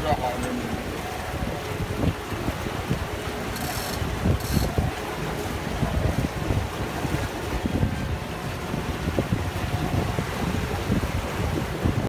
不知好没